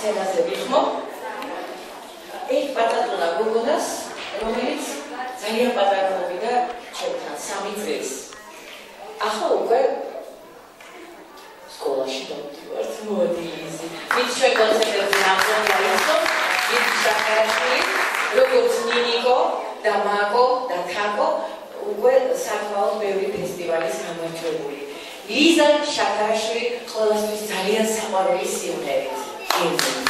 სცენაზე ვიხმო. ერთ პატატონა გოგონას რომელიც ძალიან პატარა მოვიდა ჩემთან სამი წლის ახლა უკვე სკოლაში დავდივართ მოდი იზი. ვით ჩვენ კონცერტებზე ამბობ დაიწყო ვით შაქარაშვილი როგორც ნინიკო და მაკო და თაკო უკვე საკმაოდ ბევრი ფესტივალის გამარჯვებული ლიზა შაქარაშვილი ყველასთვის ძალიან საყვარელი სიმღერით. Amém.